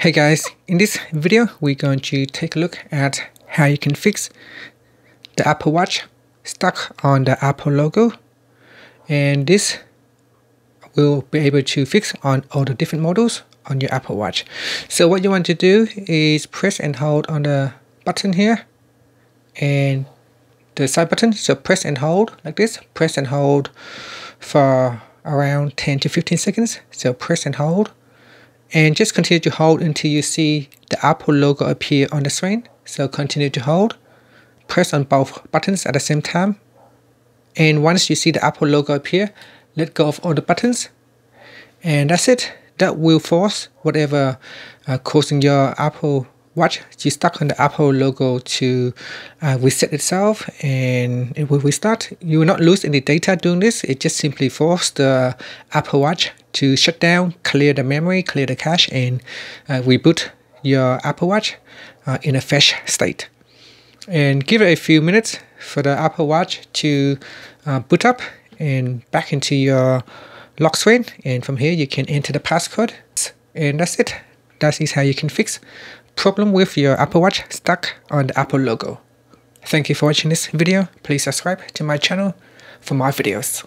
Hey guys, in this video we're going to take a look at how you can fix the Apple Watch stuck on the Apple logo. And this will be able to fix on all the different models on your Apple Watch. So what you want to do is press and hold on the button here and the side button. So press and hold like this. Press and hold for around 10 to 15 seconds. So press and hold and just continue to hold until you see the Apple logo appear on the screen. So continue to hold, press on both buttons at the same time. And once you see the Apple logo appear, let go of all the buttons. And that's it. That will force whatever uh, causing your Apple watch you stuck on the Apple logo to uh, reset itself and it will restart. You will not lose any data doing this. It just simply forces the Apple Watch to shut down, clear the memory, clear the cache, and uh, reboot your Apple Watch uh, in a fresh state. And give it a few minutes for the Apple Watch to uh, boot up and back into your lock screen. And from here, you can enter the passcode. And that's it. That is how you can fix problem with your Apple Watch stuck on the Apple logo. Thank you for watching this video. Please subscribe to my channel for more videos.